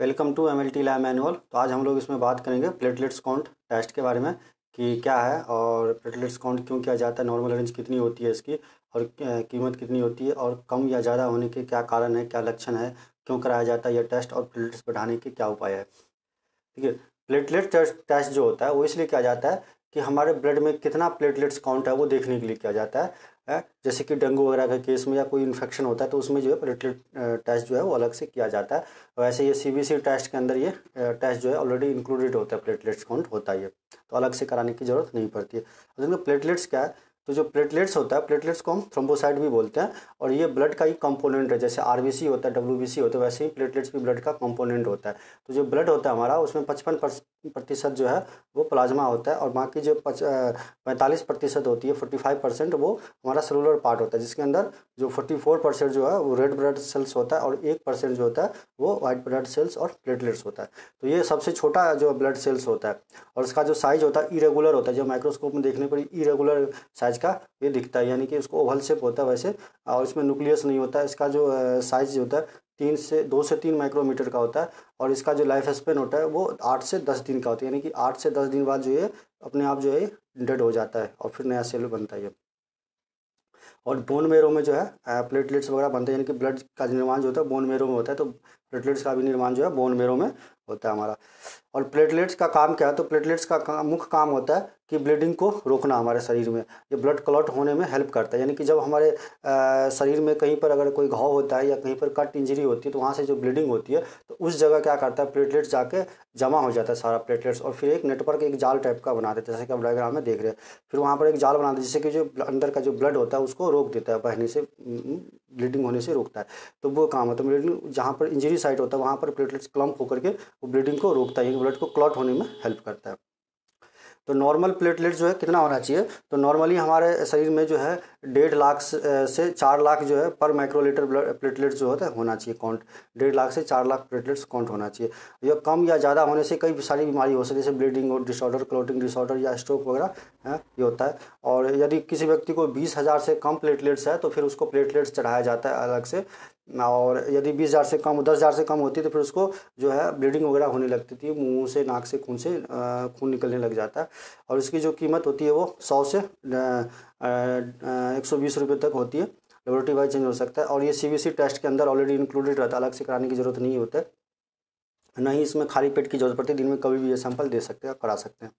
Welcome to M L T lab manual. तो आज हम लोग इसमें बात करेंगे प्लेटलेट्स काउंट टेस्ट के बारे में, कि क्या है और प्लेटलेट्स काउंट क्यों किया जाता है, नॉर्मल रेंज कितनी होती है इसकी और कीमत कितनी होती है और कम या ज़्यादा होने के क्या कारण है, क्या लक्षण है, क्यों कराया जाता है यह टेस्ट और प्लेटलेट्स बढ़ाने के क्या उपाय है। ठीक है, प्लेटलेट टेस्ट जो होता है वो इसलिए किया जाता है कि हमारे ब्लड में कितना प्लेटलेट्स काउंट है वो देखने के लिए किया जाता है। है? जैसे कि डेंगू वगैरह के केस में या कोई इन्फेक्शन होता है तो उसमें जो है प्लेटलेट टेस्ट जो है वो अलग से किया जाता है। वैसे ये सीबीसी टेस्ट के अंदर ये टेस्ट जो है ऑलरेडी इंक्लूडेड होता है प्लेटलेट्स काउंट होता है ये तो अलग से कराने की ज़रूरत नहीं पड़ती है। प्लेटलेट्स क्या है? तो जो प्लेटलेट्स होता है प्लेटलेट्स को हम थ्रोम्बोसाइड भी बोलते हैं, और ये ब्लड का ही कंपोनेंट है। जैसे आरबीसी होता है डब्ल्यूबीसी होता है वैसे ही प्लेटलेट्स भी ब्लड का कंपोनेंट होता है। तो जो ब्लड होता है हमारा, उसमें पचपन प्रतिशत जो है, वो प्लाज्मा होता है, और बाकी जो पैंतालीस प्रतिशत होती है फोर्टी फाइव परसेंट, वो हमारा सेलुलर पार्ट होता है, जिसके अंदर जो फोर्टी फोर परसेंट जो है, वो रेड ब्लड सेल्स होता है, और एक परसेंट जो होता है, वो वाइट ब्लड सेल्स और प्लेटलेट्स होता है। तो ये सबसे छोटा जो ब्लड सेल्स होता है, और इसका जो साइज़ होता है इरेगुलर होता है। जो माइक्रोस्कोप में देखने पर इरेगुलर साइज़ का ये दिखता है, यानी कि उसको ओवल शेप होता है वैसे, और इसमें न्यूक्लियस नहीं होता, इसका जो साइज़ होता है, तीन से, दो से तीन माइक्रोमीटर का होता है, और इसका जो लाइफ स्पेन होता है, वो आठ से दस दिन का होता है, यानी कि आठ से दस दिन बाद जो है अपने आप जो है डेड हो जाता है, और फिर नया सेल बनता है और बोन मेरो में जो है प्लेटलेट्स वगैरह बनते हैं, यानी कि ब्लड का निर्माण जो होता है बोन मेरो में होता है तो प्लेटलेट्स का भी निर्माण जो है बोन मेरो में होता है हमारा। और प्लेटलेट्स का काम क्या है? तो प्लेटलेट्स का मुख्य काम होता है कि ब्लीडिंग को रोकना हमारे शरीर में। ये ब्लड क्लॉट होने में हेल्प करता है। यानी कि जब हमारे शरीर में कहीं पर अगर कोई घाव होता है या कहीं पर कट इंजरी होती है तो वहाँ से जो ब्लीडिंग होती है तो उस जगह क्या करता है? प्लेटलेट्स जाके जमा हो जाता है सारा प्लेटलेट्स और फिर एक नेटवर्क एक जाल टाइप का बना देता है। जैसे कि आप डायग्राम में देख रहे हैं। फिर वहाँ पर एक जाल बना देते जिससे कि जो अंदर का जो ब्लड होता है, उसको रोक देता है बहने से। ब्लीडिंग होने से रोकता है। तो वो काम होता है। ब्लीडिंग जहाँ पर इंजरी साइट होता है, वहाँ पर प्लेटलेट्स क्लम्प होकर के वो ब्लीडिंग को रोकता है ब्लड को क्लॉट होने में हेल्प करता है। तो नॉर्मल प्लेटलेट जो है कितना होना चाहिए? तो नॉर्मली हमारे शरीर में जो है डेढ़ लाख से चार लाख जो है पर माइक्रोलीटर प्लेटलेट जो होता है, होना चाहिए काउंट डेढ़ लाख से चार लाख प्लेटलेट्स काउंट होना चाहिए। यह कम या ज़्यादा होने से कई सारी बीमारी हो सकती है, जैसे ब्लीडिंग डिसऑर्डर क्लोटिंग डिसऑर्डर या स्ट्रोक वगैरह, है, ये होता है। और यदि किसी व्यक्ति को बीस हज़ार से कम प्लेटलेट्स है तो फिर उसको प्लेटलेट्स चढ़ाया जाता है अलग से। और यदि बीस हज़ार से कम, दस हज़ार से कम होती तो फिर उसको जो है ब्लीडिंग वगैरह होने लगती थी, मुँह से, नाक से, खून से खून निकलने लग जाता। और इसकी जो कीमत होती है वो सौ से एक सौ बीस रुपये तक होती है। लेबोरेटरी वाइज चेंज हो सकता है। और ये सीबीसी टेस्ट के अंदर ऑलरेडी इंक्लूडेड रहता है। अलग से कराने की ज़रूरत नहीं होता ना ही इसमें खाली पेट की ज़रूरत पड़ती है। दिन में कभी भी ये सैंपल दे सकते हैं करा सकते हैं।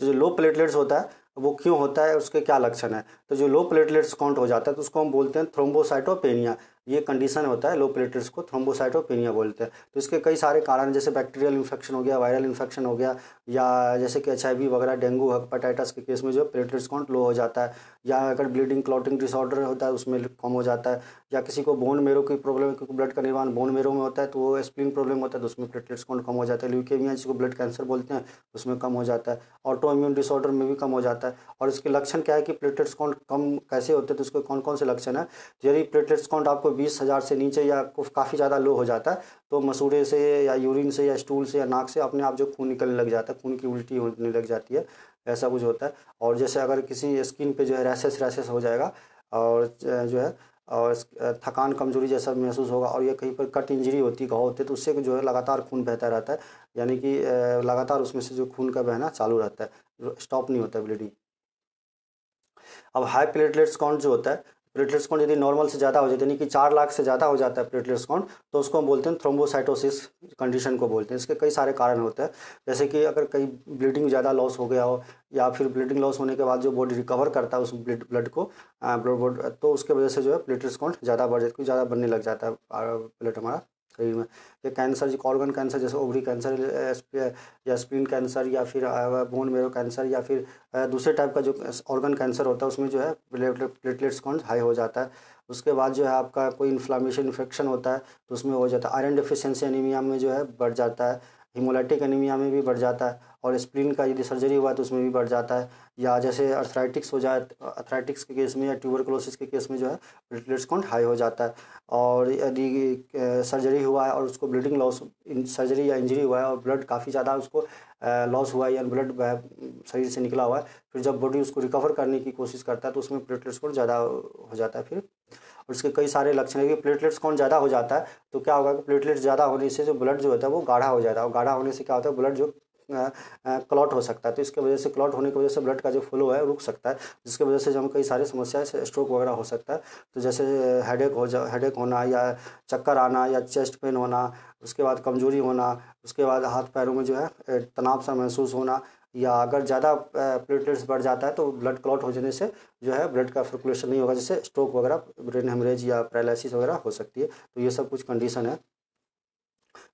जो लो प्लेटलेट्स होता है वो क्यों होता है, उसके क्या लक्षण है? तो जो लो प्लेटलेट्स काउंट हो जाता है तो उसको हम बोलते हैं थ्रोम्बोसाइटोपेनिया ये कंडीशन होता है लो प्लेटलेट्स को थ्रोम्बोसाइटोपेनिया बोलते हैं। तो इसके कई सारे कारण, जैसे बैक्टीरियल इन्फेक्शन हो गया वायरल इन्फेक्शन हो गया, या जैसे कि एचआईवी वगैरह, डेंगू हेपाटाइटिस के केस में जो प्लेटलेट्स काउंट लो हो जाता है, या अगर ब्लीडिंग क्लॉटिंग डिसऑर्डर होता है, उसमें कम हो जाता है, या किसी को बोन मेरो की प्रॉब्लम है, क्योंकि ब्लड का निर्माण बोन मेरो में होता है तो वो स्प्लिन प्रॉब्लम होता है तो उसमें प्लेटलेट्स काउंट कम हो जाता है। ल्यूकेमिया जिसको ब्लड कैंसर बोलते हैं, उसमें कम हो जाता है। ऑटो इम्यून डिसऑर्डर में भी कम हो जाता है। और इसके लक्षण क्या है कि प्लेटलेट्स काउंट कम कैसे होते हैं तो उसके कौन कौन से लक्षण है? यदि प्लेटलेट्स काउंट आपको बीस हज़ार से नीचे या काफ़ी ज़्यादा लो हो जाता है तो मसूड़े से या यूरिन से या स्टूल से या नाक से अपने आप जो खून निकलने लग जाता है, खून की उल्टी होने लग जाती है, ऐसा कुछ होता है। और जैसे अगर किसी स्किन पर जो है रैसेस रैसेस हो जाएगा, और जो है और थकान, कमज़ोरी जैसा महसूस होगा और ये कहीं पर कट इंजरी होती घाव होते तो उससे जो है लगातार खून बहता रहता है। यानी कि लगातार उसमें से जो खून का बहना चालू रहता है स्टॉप नहीं होता ब्लीडिंग अब हाई प्लेटलेट्स काउंट जो होता है प्लेटलेट्स काउंट यदि नॉर्मल से ज़्यादा हो जाता है, यानी कि चार लाख से ज़्यादा हो जाता है प्लेटलेट्स काउंट तो उसको हम बोलते हैं थ्रोम्बोसाइटोसिस कंडीशन को बोलते हैं। इसके कई सारे कारण होते हैं। जैसे कि अगर कहीं ब्लीडिंग ज़्यादा लॉस हो गया हो, या फिर ब्लीडिंग लॉस होने के बाद जो बॉडी रिकवर करता है उस ब्लड को ब्लड तो उसके वजह से जो है प्लेटलेट्स काउंट ज़्यादा बढ़ जाती है ज़्यादा बनने लग जाता है प्लेट हमारा। शरीर में ये कैंसर जो ऑर्गन कैंसर जैसे ओवरी कैंसर या स्पिन कैंसर, या फिर बोन मेरो कैंसर, या फिर दूसरे टाइप का जो ऑर्गन कैंसर होता है, उसमें जो है प्लेटलेट्स काउंट हाई हो जाता है। उसके बाद जो है आपका कोई इन्फ्लामेशन, इन्फेक्शन होता है तो उसमें हो जाता है। आयरन डिफिशेंसी एनीमिया में जो है बढ़ जाता है। हीमोलाइटिक एनीमिया में भी बढ़ जाता है और स्प्लिन का यदि सर्जरी हुआ है तो उसमें भी बढ़ जाता है। या जैसे अर्थराइटिक्स हो जाए, अर्थराइटिक्स के केस में या ट्यूबरक्लोसिस के केस में जो है प्लेटलेट्स काउंट हाई हो जाता है। और यदि सर्जरी हुआ है और उसको ब्लीडिंग लॉस सर्जरी या इंजरी हुआ है और ब्लड काफ़ी ज़्यादा उसको लॉस हुआ है या ब्लड शरीर से निकला हुआ है, फिर जब बॉडी उसको रिकवर करने की कोशिश करता है तो उसमें प्लेटलेट्स काउंट ज़्यादा हो जाता है, फिर और उसके कई सारे लक्षण है। कि प्लेटलेट्स कौन ज़्यादा हो जाता है तो क्या होगा कि प्लेटलेट्स ज़्यादा होने से जो ब्लड जो होता है वो गाढ़ा हो जाता है। और गाढ़ा होने से क्या होता है ब्लड जो क्लॉट हो सकता है। तो इसके वजह से क्लॉट होने की वजह से ब्लड का जो फ्लो है, रुक सकता है, जिसकी वजह से जो हम कई सारी समस्याएँ स्ट्रोक वगैरह हो सकता है। तो जैसे हेडेक हो जा हेडेक होना या चक्कर आना या चेस्ट पेन होना, उसके बाद कमज़ोरी होना, उसके बाद हाथ पैरों में जो है तनाव सा महसूस होना या अगर ज़्यादा प्लेटलेट्स बढ़ जाता है तो ब्लड क्लॉट हो जाने से जो है ब्लड का सर्कुलेशन नहीं होगा, जैसे स्ट्रोक वगैरह ब्रेन हेमरेज या पैरालिसिस वगैरह हो सकती है। तो ये सब कुछ कंडीशन है।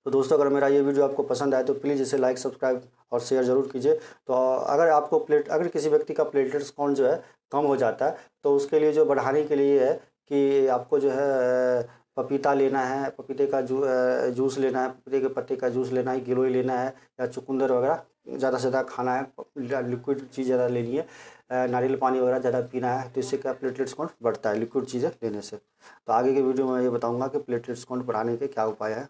तो दोस्तों, अगर मेरा ये वीडियो आपको पसंद आए तो प्लीज़ इसे लाइक सब्सक्राइब और शेयर ज़रूर कीजिए। तो अगर आपको प्लेट अगर किसी व्यक्ति का प्लेटलेट्स काउंट जो है कम हो जाता है तो उसके लिए जो बढ़ाने के लिए है कि आपको जो है पपीता लेना है, पपीते का जू जूस लेना है, पपीते के पत्ते का जूस लेना है गिलोई लेना है या चुकंदर वगैरह ज़्यादा से ज़्यादा खाना है लिक्विड चीज़ ज़्यादा लेनी है नारियल पानी वगैरह ज़्यादा पीना है तो इससे क्या प्लेटलेट्स काउंट बढ़ता है लिक्विड चीज़ें लेने से। तो आगे के वीडियो में ये बताऊँगा कि प्लेटलेट्स काउंट बढ़ाने के क्या उपाय है।